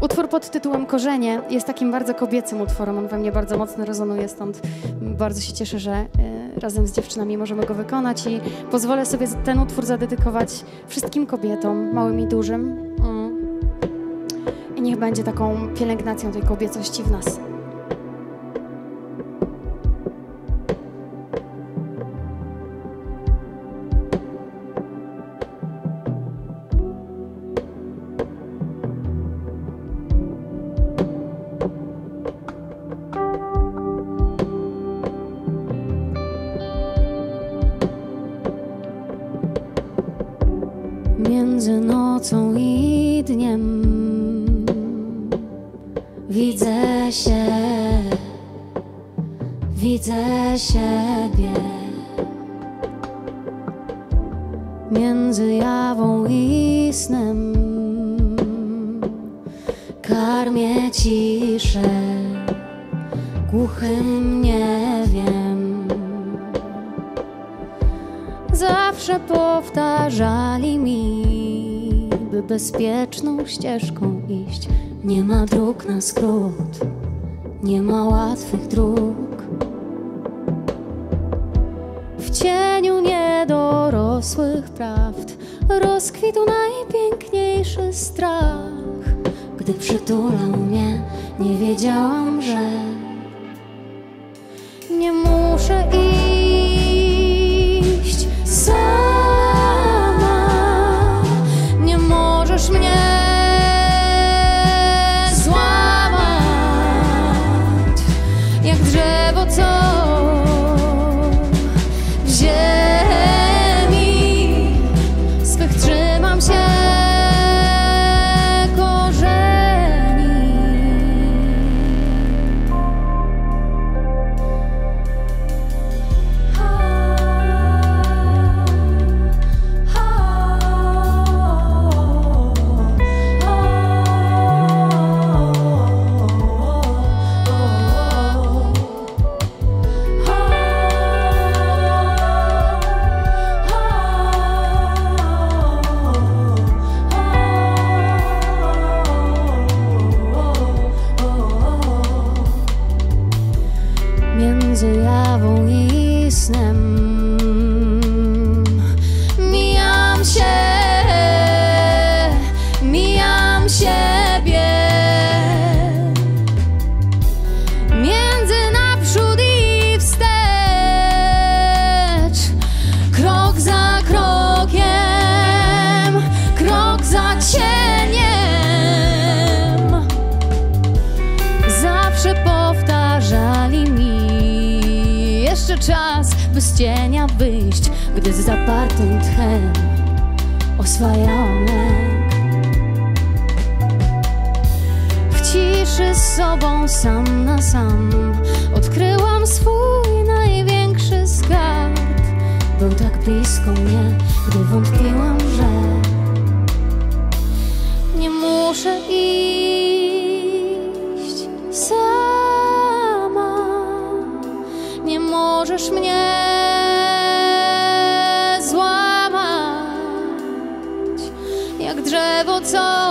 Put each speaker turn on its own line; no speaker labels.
Utwór pod tytułem Korzenie jest takim bardzo kobiecym utworem. On we mnie bardzo mocno rezonuje, stąd bardzo się cieszę, że e, razem z dziewczynami możemy go wykonać i pozwolę sobie ten utwór zadedykować wszystkim kobietom, małym i dużym. Mm. I niech będzie taką pielęgnacją tej kobiecości w nas. Między nocą i dniem widzę się, widzę siebie. Między jawą i snem karmię ciszę, głuchym nie wiem. Zawsze powtarzali mi, by bezpieczną ścieżką iść. Nie ma dróg na skrót, nie ma łatwych dróg. W cieniu niedorosłych prawd rozkwitł najpiękniejszy strach. Gdy przytulał mnie, nie wiedziałam, że i Jeszcze czas, by z cienia wyjść Gdy z zapartym tchem oswajałam lęk W ciszy z sobą sam na sam Odkryłam swój największy skarb. Był tak blisko mnie, gdy wątpiłam, możesz mnie złamać, jak drzewo, co